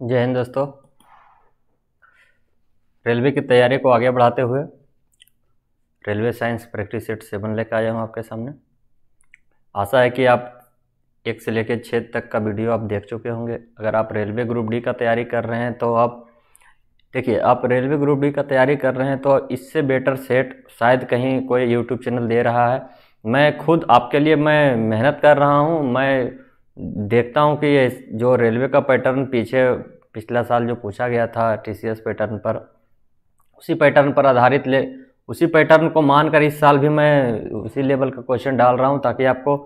जय हिंद दोस्तों। रेलवे की तैयारी को आगे बढ़ाते हुए railway science practice set seven लेकर आया हूँ आपके सामने। आशा है कि आप एक से लेकर छः तक का वीडियो आप देख चुके होंगे। अगर आप रेलवे ग्रुप डी का तैयारी कर रहे हैं तो आप, देखिए, आप रेलवे ग्रुप डी का तैयारी कर रहे हैं तो इससे बेटर सेट शायद कहीं कोई यूट्यूब चैनल दे रहा है। मैं खुद आपके लिए, मैं मेहनत कर रहा हूँ, मैं देखता हूँ कि जो रेलवे का पैटर्न पीछे पिछला साल जो पूछा गया था टीसीएस पैटर्न पर, उसी पैटर्न पर आधारित ले, उसी पैटर्न को मानकर इस साल भी मैं उसी लेवल का क्वेश्चन डाल रहा हूँ ताकि आपको,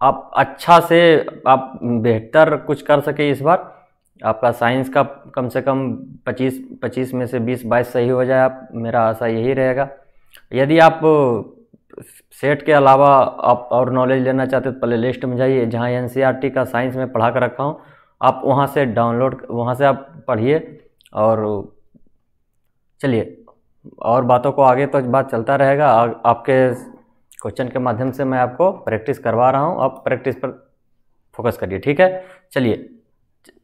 आप अच्छा से आप बेहतर कुछ कर सके इस बार। आपका साइंस का कम से कम 25 25 में से 20 22 सही हो जाए आप, मेरा आशा यही रहेगा। यदि आप सेट के अलावा आप और नॉलेज लेना चाहते हो तो प्ले लिस्ट में जाइए, जहाँ एन e का साइंस में पढ़ा कर रखा हूँ, आप वहाँ से डाउनलोड वहाँ से आप पढ़िए और चलिए। और बातों को आगे तो बात चलता रहेगा। आपके क्वेश्चन के माध्यम से मैं आपको प्रैक्टिस करवा रहा हूँ। आप प्रैक्टिस पर फोकस करिए, ठीक है? चलिए,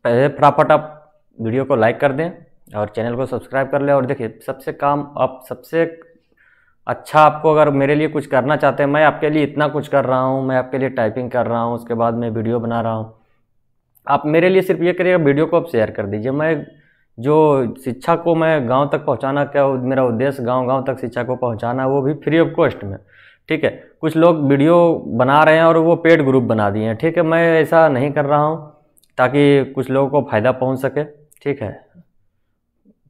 पहले फटाफट आप वीडियो को लाइक कर दें और चैनल को सब्सक्राइब कर लें। और देखिए, सबसे काम, आप सबसे अच्छा आपको अगर मेरे लिए कुछ करना चाहते हैं, मैं आपके लिए इतना कुछ कर रहा हूँ, मैं आपके लिए टाइपिंग कर रहा हूँ, उसके बाद मैं वीडियो बना रहा हूँ। आप मेरे लिए सिर्फ़ ये करिएगा वीडियो को आप शेयर कर दीजिए। मैं जो शिक्षा को मैं गाँव तक पहुंचाना क्या मेरा उद्देश्य गाँव गाँव तक शिक्षा को पहुंचाना, वो भी फ्री ऑफ़ कॉस्ट में। ठीक है? कुछ लोग वीडियो बना रहे हैं और वो पेड ग्रुप बना दिए हैं। ठीक है? मैं ऐसा नहीं कर रहा हूँ ताकि कुछ लोगों को फ़ायदा पहुँच सके। ठीक है?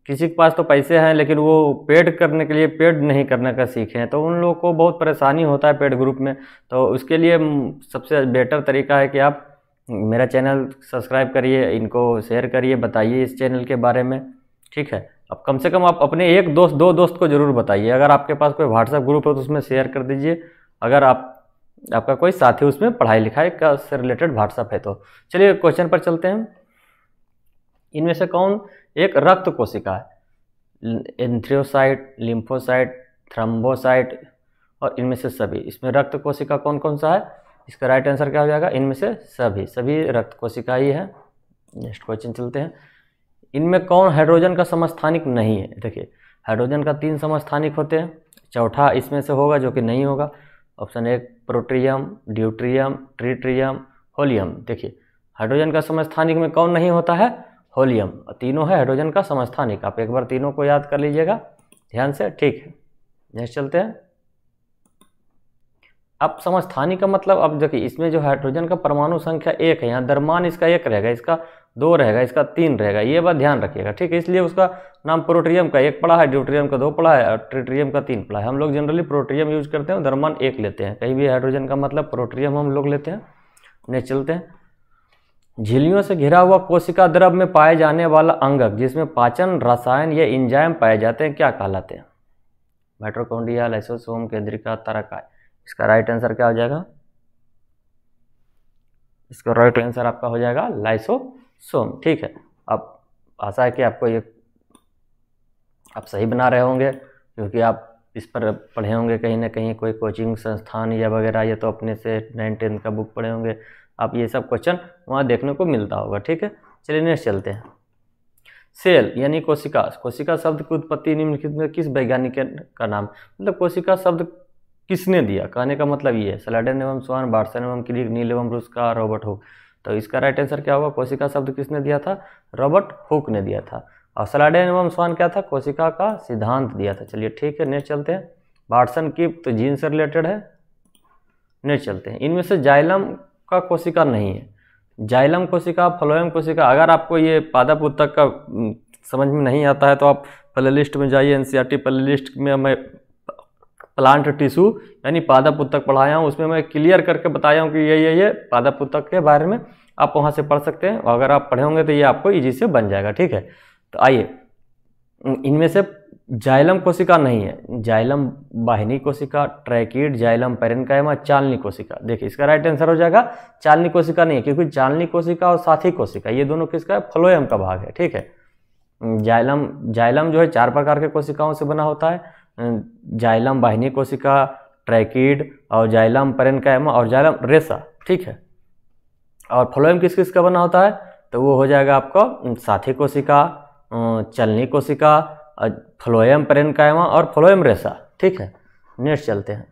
किसी के पास तो पैसे हैं, लेकिन वो पेड करने के लिए पेड नहीं करने का सीखे हैं। तो उन लोगों को बहुत परेशानी होता है पेड ग्रुप में। तो उसके लिए सबसे बेटर तरीका है कि आप मेरा चैनल सब्सक्राइब करिए, इनको शेयर करिए, बताइए इस चैनल के बारे में। ठीक है? अब कम से कम आप अपने एक दोस्त, दो दोस्त को ज़रूर बताइए। अगर आपके पास कोई व्हाट्सएप ग्रुप है तो उसमें शेयर कर दीजिए। अगर आप, आपका कोई साथी उसमें पढ़ाई लिखाई का से रिलेटेड व्हाट्सएप है तो। चलिए क्वेश्चन पर चलते हैं। इनमें से कौन एक रक्त कोशिका है। एंथ्रियोसाइट, लिम्फोसाइट, थ्रम्बोसाइट और इनमें से सभी। इसमें रक्त कोशिका कौन कौन सा है? इसका राइट आंसर क्या हो जाएगा? इनमें से सभी। सभी रक्त कोशिका ही है। नेक्स्ट क्वेश्चन चलते हैं। इनमें कौन हाइड्रोजन का समस्थानिक नहीं है? देखिए हाइड्रोजन का तीन समस्थानिक होते हैं। चौथा इसमें से होगा जो कि नहीं होगा। ऑप्शन एक प्रोट्रियम ड्यूट्रियम ट्रीट्रियम होलियम देखिए हाइड्रोजन का समस्थानिक में कौन नहीं होता है? होलियम। तीनों है हाइड्रोजन का समस्थानिक। आप एक बार तीनों को याद कर लीजिएगा। ध्यान से, ठीक है। नेक्स्ट चलते हैं। अब समस्थानिक का मतलब अब देखिए, इसमें जो हाइड्रोजन का परमाणु संख्या एक है, यहाँ दरमान इसका एक रहेगा, इसका दो रहेगा, इसका तीन रहेगा, ये बात ध्यान रखिएगा, ठीक है। इसलिए उसका नाम प्रोट्रियम का एक पड़ा है, ड्यूट्रियम का दो पड़ा है, और ट्रिट्रियम का तीन पड़ा है। हम लोग जनरली प्रोट्रियम यूज़ करते हैं दरमान एक लेते हैं। कहीं भी हाइड्रोजन का मतलब प्रोट्रियम हम लोग लेते हैं। नेक्स्ट चलते हैं। झिल्लियों से घिरा हुआ कोशिका द्रव में पाए जाने वाला अंगक, जिसमें पाचन, रसायन या इंजाइम पाए जाते हैं, क्या कहलाते हैं? माइट्रोकोन्डिया लाइसोसोम, केंद्रिका, तरकाय। इसका राइट आंसर क्या हो जाएगा? इसका राइट आंसर आपका हो जाएगा लाइसोसोम। ठीक है, अब आशा है कि आपको ये आप सही बना रहे होंगे, क्योंकि आप इस पर पढ़े होंगे कहीं ना कहीं, कोई कोचिंग संस्थान या वगैरह, ये तो अपने से नाइन टेंथ का बुक पढ़े होंगे। आप ये सब क्वेश्चन वहाँ देखने को मिलता होगा, ठीक है? चलिए नेक्स्ट चलते हैं। सेल यानी कोशिका कोशिका शब्द की उत्पत्ति निम्नलिखित में किस वैज्ञानिक का नाम? मतलब कोशिका शब्द किसने दिया? कहने का मतलब ये है, सलाडन एवं स्वान बार्सन एवं क्रिक नील एवं रुस्का, रॉबर्ट हुक। तो इसका राइट आंसर क्या होगा? कोशिका शब्द किसने दिया था? रॉबर्ट हुक ने दिया था। और सलाडेन एवं स्वान क्या था? कोशिका का सिद्धांत दिया था। चलिए ठीक है नेक्स्ट चलते हैं। बार्सन की तो जीन से रिलेटेड है। नेक्स्ट चलते हैं। इनमें से जाइलम का कोशिका नहीं है। जाइलम कोशिका फ्लोएम कोशिका, अगर आपको ये पादप उत्तक का समझ में नहीं आता है तो आप प्ले लिस्ट में जाइए एन सी प्ले लिस्ट में मैं प्लांट टिश्यू, यानी पादप उत्तक पढ़ाया हूँ, उसमें मैं क्लियर करके बताया हूँ कि ये ये ये पादप उत्तक के बारे में आप वहाँ से पढ़ सकते हैं। और अगर आप पढ़े होंगे तो ये आपको ईजी से बन जाएगा, ठीक है? तो आइए इनमें से जाइलम कोशिका नहीं है। जाइलम बाहिनी कोशिका, ट्रैकिड, जाइलम पेरेनकाइमा चालनी कोशिका। देखिए, इसका राइट आंसर हो जाएगा, चालनी कोशिका नहीं है, क्योंकि चालनी कोशिका और साथी कोशिका, ये दोनों किसका है? फ्लोएम का भाग है, ठीक है? जाइलम जाइलम जो है, चार प्रकार के कोशिकाओं से बना होता है। जाइलम बाहिनी कोशिका, ट्रैकिड और जाइलम पेरेनकाइमा और जाइलम रेसा, ठीक है? और फ्लोएम किस किस का बना होता है? तो वो हो जाएगा आपका साथी कोशिका चलनी कोशिका फ्लोएम पेरेनकायमा और फ्लोएम रेसा ठीक है? नेक्स्ट चलते हैं।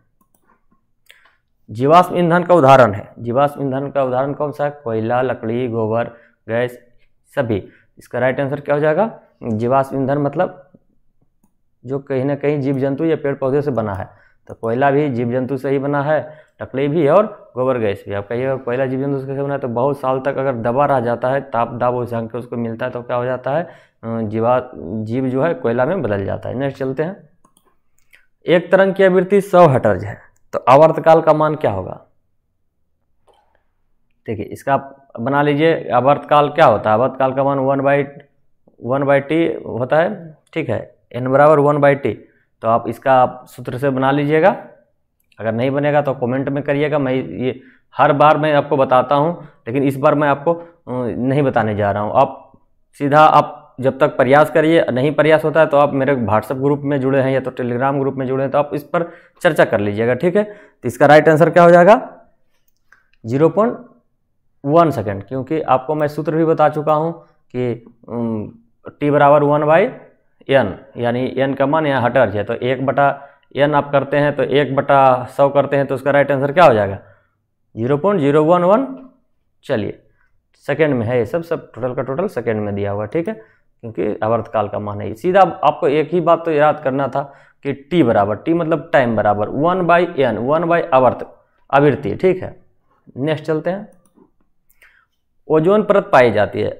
जीवाश्म ईंधन का उदाहरण है। जीवाश्म ईंधन का उदाहरण कौन सा है? कोयला, लकड़ी, गोबर, गैस, सभी। इसका राइट आंसर क्या हो जाएगा? जीवाश्म ईंधन मतलब जो कहीं ना कहीं जीव जंतु या पेड़ पौधे से बना है। तो कोयला भी जीव जंतु से ही बना है, लकड़ी भी है और गोबर गैस भी आप कहिए कोयला जीव जंतु से बना है? तो बहुत साल तक अगर दबा रह जाता है ताप दाब के उसको मिलता है तो क्या हो जाता है? जीवा, जीव जो है कोयला में बदल जाता है। नेक्स्ट चलते हैं। एक तरंग की आवृत्ति सौ हटर्ज है। तो आवर्तकाल का मान क्या होगा? देखिए, इसका बना लीजिए, आवर्तकाल क्या होता है? आवर्तकाल का मान one by one by T होता है। ठीक है, एन बराबर वन बाई टी। तो आप इसका आप सूत्र से बना लीजिएगा। अगर नहीं बनेगा तो कमेंट में करिएगा। मैं ये हर बार मैं आपको बताता हूँ, लेकिन इस बार मैं आपको नहीं बताने जा रहा हूँ। आप सीधा आप जब तक प्रयास करिए, नहीं प्रयास होता है तो आप मेरे व्हाट्सएप ग्रुप में जुड़े हैं या तो टेलीग्राम ग्रुप में जुड़े हैं तो आप इस पर चर्चा कर लीजिएगा, ठीक है? तो इसका राइट आंसर क्या हो जाएगा? ज़ीरो पॉइंट वन सेकेंड क्योंकि आपको मैं सूत्र भी बता चुका हूँ कि टी बराबर वन बाई एन यानी एन का मान यहाँ हटर है तो एक बटा एन आप करते हैं तो एक बटा सौ करते हैं तो उसका राइट आंसर क्या हो जाएगा? Zero point zero one one चलिए सेकेंड में है ये सब सब टोटल का टोटल सेकेंड में दिया हुआ, ठीक है? क्योंकि आवर्तकाल का मान है सीधा आपको एक ही बात तो याद करना था कि टी बराबर टी मतलब टाइम बराबर one by N one by आवर्त आवृत्ति, ठीक है? नेक्स्ट चलते हैं। ओजोन परत पाई जाती है।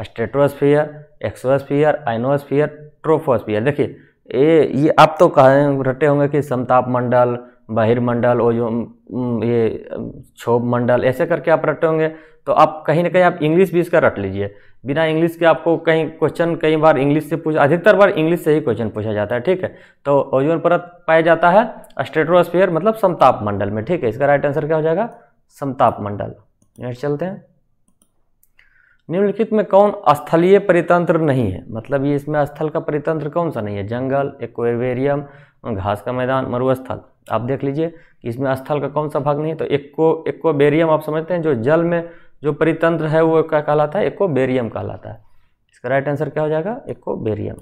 स्टेटोस्फियर एक्सोस्फियर आइनोस्फियर ट्रोफोस्फियर देखिए, ये ये आप तो कहें, रटे होंगे कि समताप मंडल बहिर्मंडल ओजोन ये क्षोभ मंडल ऐसे करके आप रटे होंगे तो आप कहीं ना कहीं आप इंग्लिश भी इसका रट लीजिए। बिना इंग्लिश के आपको कहीं क्वेश्चन कई बार इंग्लिश से पूछ, अधिकतर बार इंग्लिश से ही क्वेश्चन पूछा जाता है, ठीक है? तो ओजोन परत पाया जाता है स्टेट्रोस्फीयर मतलब समताप मंडल में, ठीक है? इसका राइट आंसर क्या हो जाएगा? समताप मंडल नेक्स्ट चलते हैं। निम्नलिखित में कौन स्थलीय परितंत्र नहीं है? मतलब ये इसमें स्थल का परितंत्र कौन सा नहीं है? जंगल, एक्वेरियम घास का मैदान, मरुस्थल। आप देख लीजिए कि इसमें स्थल का कौन सा भाग नहीं है तो एक्को एक्वेरियम आप समझते हैं, जो जल में जो परितंत्र है वो क्या कहलाता है? एको बेरियम कहलाता है। इसका राइट आंसर क्या हो जाएगा? एको बेरियम।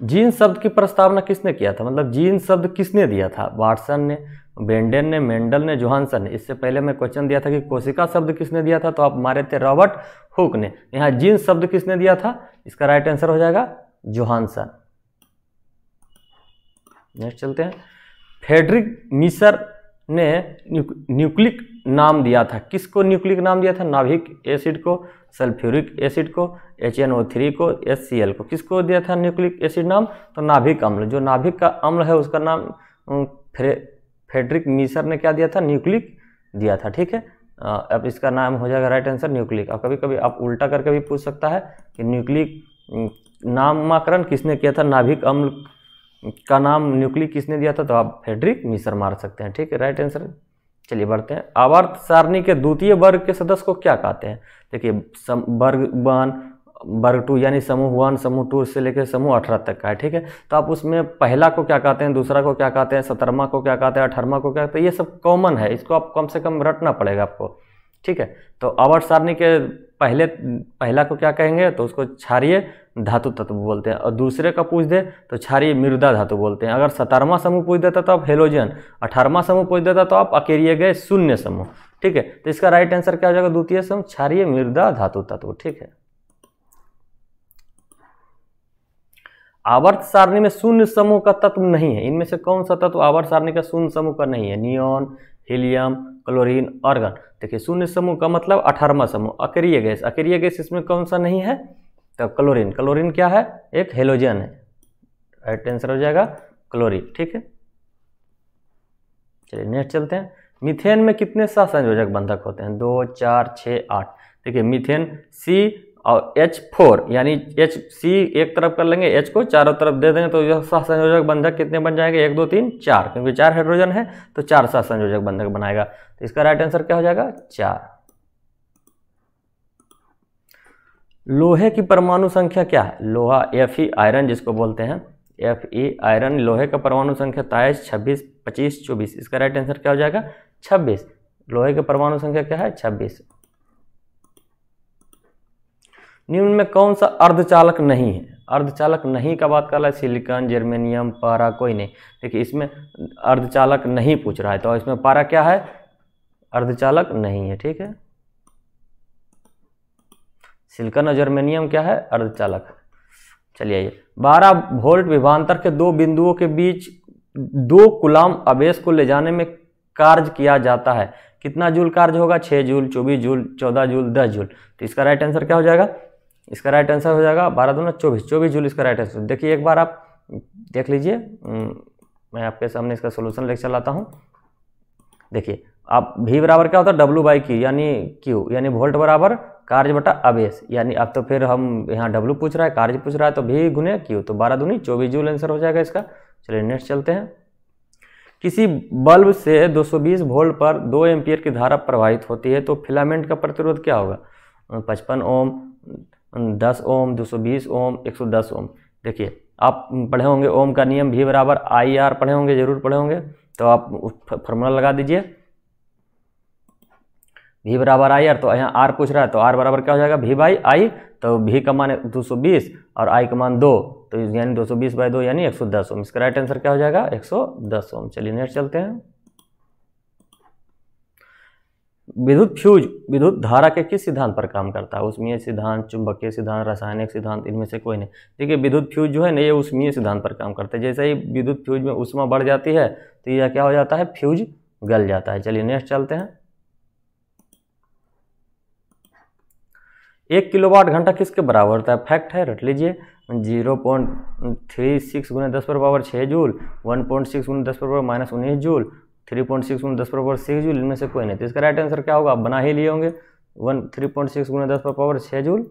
जीन शब्द की प्रस्तावना किसने किया था? मतलब जीन शब्द किसने दिया था? वाटसन ने, बेंडेन ने, मेंडल ने, जोहानसन ने। इससे पहले मैं क्वेश्चन दिया था कि कोशिका शब्द किसने दिया था? तो आप मारे थे रॉबर्ट हुक ने। यहाँ जीन शब्द किसने दिया था? इसका राइट आंसर हो जाएगा जोहानसन। नेक्स्ट चलते हैं। फेडरिक मिसर ने न्यूक्लिक नाम दिया था। किसको न्यूक्लिक नाम दिया था? नाभिक एसिड को सल्फ्यूरिक एसिड को एच थ्री को एस सी एल को। किसको दिया था न्यूक्लिक एसिड नाम? तो नाभिक अम्ल। जो नाभिक का अम्ल है, उसका नाम फेडरिक मिसर ने क्या दिया था? न्यूक्लिक दिया था। ठीक है? अब इसका नाम हो जाएगा राइट आंसर न्यूक्लिक और कभी कभी आप उल्टा करके भी पूछ सकता है कि न्यूक्लिक नामकरण किसने किया था? नाभिक अम्ल का नाम न्यूक्ली किसने दिया था? तो आप फेडरिक मिसर मार सकते हैं, ठीक है? राइट आंसर चलिए, बढ़ते हैं। आवर्त सारणी के द्वितीय वर्ग के सदस्य को क्या कहते हैं? देखिए वर्ग वन वर्ग टू, यानी समूह वन, समूह टू से लेकर समूह अठारह तक का है, ठीक है? तो आप उसमें पहला को क्या कहते हैं, दूसरा को क्या कहते हैं सतरमा को क्या कहते हैं, अठारहवा को क्या कहते हैं ये सब कॉमन है। इसको आप कम से कम रटना पड़ेगा आपको, ठीक है? तो आवर्त सारणी के पहले, पहला को क्या कहेंगे तो उसको क्षारिय धातु तत्व बोलते हैं। और दूसरे का पूछ दे तो क्षारिय मृदा धातु बोलते हैं। अगर सतारवा समूह पूछ देता तो आप हेलोजन अठारहवा समूह पूछ देता तो आप अकेरिए गए शून्य समूह। ठीक है? तो इसका राइट आंसर क्या हो जाएगा? द्वितीय समूह, क्षारिय मृदा धातु तत्व। ठीक है? आवर्त सारणी में शून्य समूह का तत्व नहीं है। इनमें से कौन सा तत्व आवर्त सारणी का शून्य समूह का नहीं है? नियोन हीलियम, क्लोरीन ऑर्गन देखिए, शून्य समूह का मतलब अठारहवा समूह। अक्रिय गैस। अक्रिय गैस इसमें कौन सा नहीं है? तो क्लोरीन। क्लोरीन क्या है? एक हेलोजन है। राइट आंसर हो जाएगा क्लोरीन। ठीक है? चलिए, नेक्स्ट चलते हैं। मिथेन में कितने सहसंयोजक बंधक होते हैं? दो, चार छः आठ। देखिए, मिथेन सी और एच फोर यानी एच सी एक तरफ़ कर लेंगे एच को चारों तरफ़ दे देंगे तो यह सहसंयोजक बंधक कितने बन जाएँगे? एक, दो, तीन, चार। क्योंकि चार हाइड्रोजन है तो चार सहसंयोजक बंधक बनाएगा। तो इसका राइट आंसर क्या हो जाएगा? चार। लोहे की परमाणु संख्या क्या है? लोहा एफ़ ई आयरन जिसको बोलते हैं। एफ़ ई आयरन लोहे का परमाणु संख्या ताइस छब्बीस, पच्चीस, चौबीस। इसका राइट आंसर क्या हो जाएगा? छब्बीस। लोहे का परमाणु संख्या क्या है? छब्बीस। निम्न में कौन सा अर्धचालक नहीं है? अर्धचालक नहीं का बात कर रहा है, सिलिकॉन, जर्मेनियम, पारा, कोई नहीं। देखिए, इसमें अर्धचालक नहीं पूछ रहा है तो इसमें पारा क्या है? अर्धचालक नहीं है, ठीक है? सिलिकॉन और जर्मेनियम क्या है? अर्धचालक। चलिए, आइए। बारह वोल्ट विभांतर के दो बिंदुओं के बीच दो गुलाम आवेश को ले जाने में कार्य किया जाता है। कितना जूल कार्य होगा? छः जूल, चौबीस जूल, चौदह जूल, दस जूल। तो इसका राइट आंसर क्या हो जाएगा? इसका राइट आंसर हो जाएगा बारह दोनों चौबीस चौबीस जूल इसका राइट आंसर देखिए, एक बार आप देख लीजिए। मैं आपके सामने इसका सोल्यूशन लेकर चलाता हूँ। देखिए, आप भी बराबर क्या होता है? डब्लू बाई क्यू यानी क्यू यानी वोल्ट बराबर कार्य बटा आवेश यानी अब तो फिर हम यहाँ डब्लू पूछ रहा है, कार्य पूछ रहा है तो भी गुने क्यू तो बारह दूनी चौबीस जूल आंसर हो जाएगा इसका। चलिए नेक्स्ट चलते हैं। किसी बल्ब से 220 वोल्ट पर 2 एम्पियर की धारा प्रवाहित होती है तो फिलामेंट का प्रतिरोध क्या होगा? पचपन ओम 10 ओम 220 ओम 110 ओम। देखिए, आप पढ़े होंगे ओम का नियम भी बराबर, आई आर पढ़े होंगे, ज़रूर पढ़े होंगे तो आप फॉर्मूला लगा दीजिए। भी बराबर आई आर तो यहाँ आर पूछ रहा है तो आर बराबर क्या हो जाएगा? भी बाई आई तो भी का मान दो सौ बीस और आई का मान दो तो यानी दो सौ बीस बाई दो यानी एक सौ दस ओम। इसका राइट आंसर क्या हो जाएगा? एक सौ दस ओम। चलिए नेक्स्ट चलते हैं। विद्युत फ्यूज, विद्युत धारा के किस सिद्धांत पर काम करता है? उसमें सिद्धांत, चुंबकीय सिद्धांत, रासायनिक सिद्धांत, इनमें से कोई नहीं। देखिए, विद्युत फ्यूज जो है ना, ये उसमें सिद्धांत पर काम करता है। जैसे ही विद्युत फ्यूज में उष्मा बढ़ जाती है तो यह क्या हो जाता है? फ्यूज गल जाता है। चलिए नेक्स्ट चलते हैं। एक किलोवाट घंटा किसके बराबर होता है? फैक्ट है, रट लीजिए। ज़ीरो पॉइंट थ्री सिक्स गुना दस पर पावर छः जूल, वन पॉइंट सिक्स गुना दस पर पावर माइनस उन्नीस जूल थ्री पॉइंट सिक्स गुना दस पर पावर सिक्स जूल, इनमें से कोई नहीं। तो इसका राइट आंसर क्या होगा? आप बना ही लिए होंगे। वन, थ्री पॉइंट सिक्स गुना दस पर पावर छः जूल।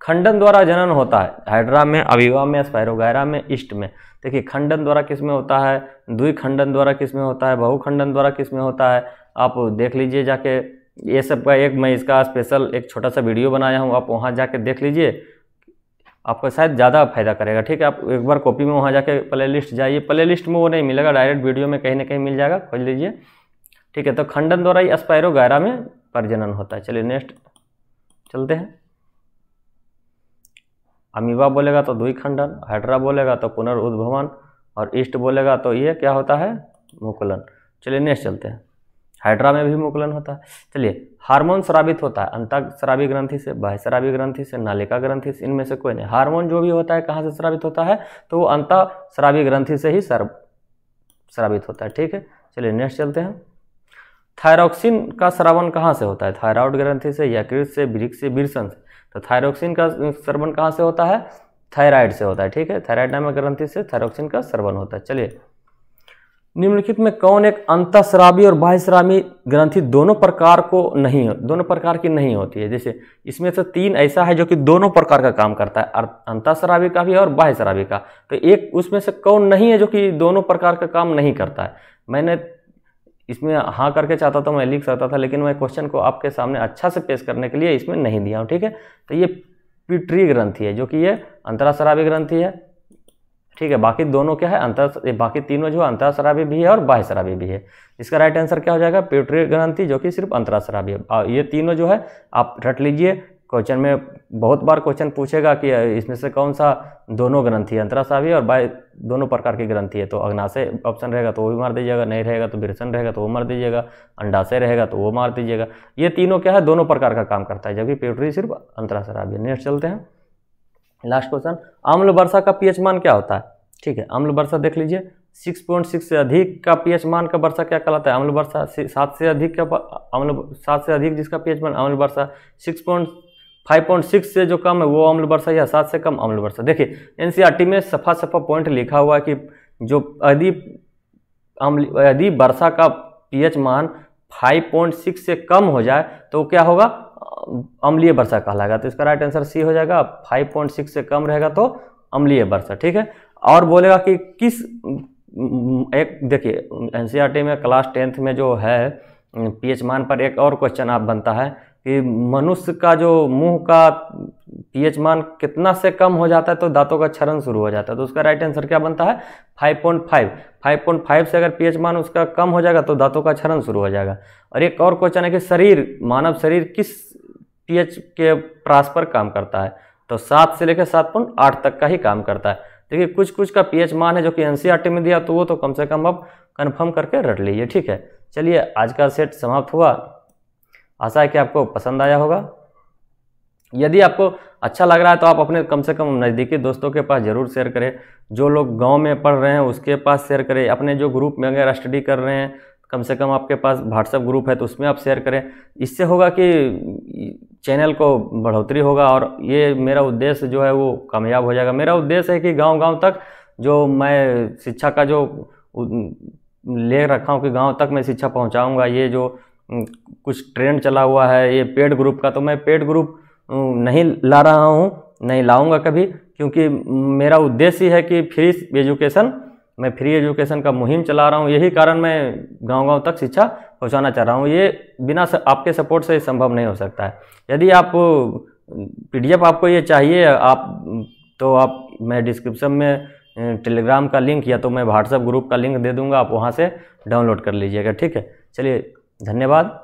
खंडन द्वारा जनन होता है, हाइड्रा में, अविवा में स्पायरोगैरा में, ईस्ट में। देखिए, खंडन द्वारा किसमें होता है? द्विखंडन द्वारा किसमें होता है? बहुखंडन द्वारा किसमें होता है? आप देख लीजिए जाके, ये सब का एक, मैं इसका स्पेशल एक छोटा सा वीडियो बनाया हूँ। आप वहाँ जाके देख लीजिए। आपको शायद ज़्यादा फ़ायदा करेगा। ठीक है, आप एक बार कॉपी में वहाँ जाके प्ले लिस्ट जाइए। प्ले लिस्ट में वो नहीं मिलेगा डायरेक्ट वीडियो में कहीं ना कहीं मिल जाएगा, खोज लीजिए। ठीक है तो खंडन द्वारा ही स्पायरो गायरा में प्रजनन होता है। चलिए नेक्स्ट चलते हैं। अमीबा बोलेगा तो दुई खंडन हाइड्रा बोलेगा तो पुनर्उद्भवन, और ईस्ट बोलेगा तो ये क्या होता है? मुकुलन। चलिए नेक्स्ट चलते हैं। हाइड्रा में भी मुकुलन होता है। चलिए, हार्मोन श्रावित होता है अंतर श्रावी ग्रंथि से बाह्य श्रावी ग्रंथि से, नालिका ग्रंथि से, इनमें से कोई नहीं। हार्मोन जो भी होता है, कहाँ से श्रावित होता है तो वो अंत श्रावी ग्रंथि से ही सर्व श्रावित होता है, ठीक है? चलिए नेक्स्ट चलते हैं। थायरोक्सिन का श्रावण कहाँ से होता है? थायराइड ग्रंथि से यकृत से, वृक्ष से, बीरसन से। तो थायरोक्सिन का श्रवण कहाँ से होता है? थायराइड से होता है, ठीक है? थायराइड नामक ग्रंथि से थायरोक्सिन का श्रवण होता है। चलिए निम्नलिखित में कौन एक अंतःस्रावी और बाह्यस्रावी ग्रंथि दोनों प्रकार को नहीं दोनों प्रकार की नहीं होती है। जैसे इसमें से तीन ऐसा है जो कि दोनों प्रकार का काम करता है। अंतःस्रावी का भी और बाह्यस्रावी का। तो एक उसमें से कौन नहीं है जो कि दोनों प्रकार का काम नहीं करता है। मैंने इसमें हाँ करके चाहता था, मैं लिख सकता था, लेकिन मैं क्वेश्चन को आपके सामने अच्छा से पेश करने के लिए इसमें नहीं दिया हूँ, ठीक है? तो ये पिट्री ग्रंथि है, जो कि ये अंतराश्रावी ग्रंथि है। ठीक है, बाकी दोनों क्या है, अंतर, बाकी तीनों जो अंतर शराबी भी है और बाह्य शराबी भी है। इसका राइट आंसर क्या हो जाएगा? प्यूटरी ग्रंथि, जो कि सिर्फ़ अंतरा शराबी है। ये तीनों जो है, आप रट लीजिए। क्वेश्चन में बहुत बार क्वेश्चन पूछेगा कि इसमें से कौन सा दोनों ग्रंथि है अंतराश्रावी और बाय, दोनों प्रकार की ग्रंथि है। तो अग्नाशय ऑप्शन रहेगा तो वो भी मार दीजिएगा, नहीं रहेगा तो बिरसन रहेगा तो वो मार दीजिएगा, अंडाशय रहेगा तो वो मार दीजिएगा। ये तीनों क्या है, दोनों प्रकार का काम करता है, जबकि प्यूटरी सिर्फ़ अंतराश्रावी नेक्स्ट चलते हैं। लास्ट क्वेश्चन अम्ल वर्षा का पीएच मान क्या होता है? ठीक है अम्ल वर्षा देख लीजिए। सिक्स पॉइंट सिक्स से अधिक का पीएच मान का वर्षा क्या कहलाता है? अम्ल वर्षा सात से अधिक का अम्ल सात से अधिक जिसका पीएच मान अम्ल वर्षा। Six point five point six से जो कम है वो अम्ल वर्षा या सात से कम अम्ल वर्षा। देखिए, एनसीईआरटी में सफ़ा सफ़ा पॉइंट लिखा हुआ है कि जो यदि अम्ल यदि वर्षा का पीएच मान 5.6 से कम हो जाए तो क्या होगा? अम्लीय वर्षा कहलाएगा तो इसका राइट आंसर सी हो जाएगा 5.6 से कम रहेगा तो अम्लीय वर्षा, ठीक है? और बोलेगा कि किस, एक, देखिए एन में क्लास टेंथ में जो है पीएच मान पर एक और क्वेश्चन आप बनता है कि मनुष्य का जो मुँह का पीएच मान कितना से कम हो जाता है तो दांतों का क्षरण शुरू हो जाता है। तो उसका राइट आंसर क्या बनता है? 5.5 5.5 से अगर पीएच मान उसका कम हो जाएगा तो दांतों का क्षरण शुरू हो जाएगा। और एक और क्वेश्चन है कि शरीर, मानव शरीर किस पीएच के प्रास ट्रांसफ़र काम करता है तो सात से लेकर सात पॉइंट आठ तक का ही काम करता है। देखिए कुछ कुछ का पीएच मान है जो कि एनसीईआरटी में दिया तो वो तो कम से कम अब कन्फर्म करके रट लीजिए, ठीक है? चलिए, आज का सेट समाप्त हुआ। आशा है कि आपको पसंद आया होगा। यदि आपको अच्छा लग रहा है तो आप अपने कम से कम नज़दीकी दोस्तों के पास ज़रूर शेयर करें। जो लोग गाँव में पढ़ रहे हैं, उसके पास शेयर करें। अपने जो ग्रुप में अगर स्टडी कर रहे हैं कम से कम आपके पास व्हाट्सएप ग्रुप है तो उसमें आप शेयर करें। इससे होगा कि चैनल को बढ़ोतरी होगा और ये मेरा उद्देश्य जो है वो कामयाब हो जाएगा। मेरा उद्देश्य है कि गाँव गाँव तक जो मैं शिक्षा का जो ले रखा हूँ कि गाँव तक मैं शिक्षा पहुँचाऊँगा, ये जो कुछ ट्रेंड चला हुआ है, ये पेड ग्रुप का तो मैं पेड ग्रुप नहीं ला रहा हूँ, नहीं लाऊँगा कभी, क्योंकि मेरा उद्देश्य है कि फ्री एजुकेशन मैं फ्री एजुकेशन का मुहिम चला रहा हूँ, यही कारण मैं गांव-गांव तक शिक्षा पहुँचाना चाह रहा हूँ। ये बिना आपके सपोर्ट से संभव नहीं हो सकता है। यदि आप पीडीएफ आपको ये चाहिए, आप तो आप, मैं डिस्क्रिप्शन में टेलीग्राम का लिंक या तो मैं व्हाट्सएप ग्रुप का लिंक दे दूँगा, आप वहाँ से डाउनलोड कर लीजिएगा, ठीक है? चलिए, धन्यवाद।